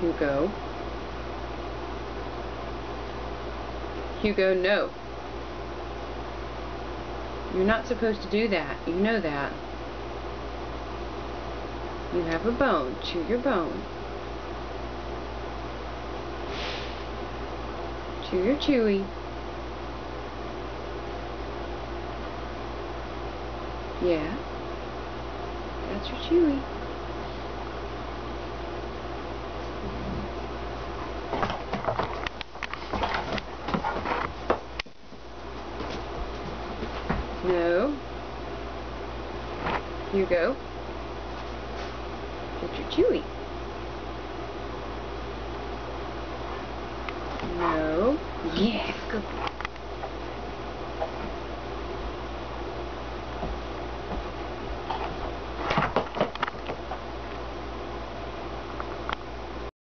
Hugo. Hugo, no. You're not supposed to do that. You know that. You have a bone. Chew your bone. Chew your chewy. Yeah. That's your chewy. No. Hugo. Get your chewy. No. Yeah, good boy.